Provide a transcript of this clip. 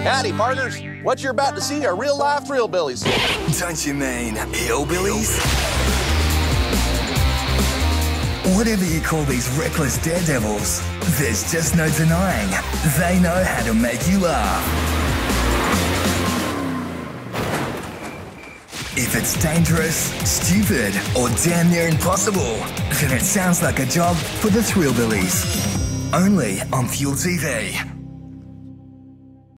Howdy, partners. What you're about to see are real life thrill billies. Don't you mean hillbillies? Whatever you call these reckless daredevils, there's just no denying they know how to make you laugh. If it's dangerous, stupid, or damn near impossible, then it sounds like a job for the Thrillbillies. Only on Fuel TV.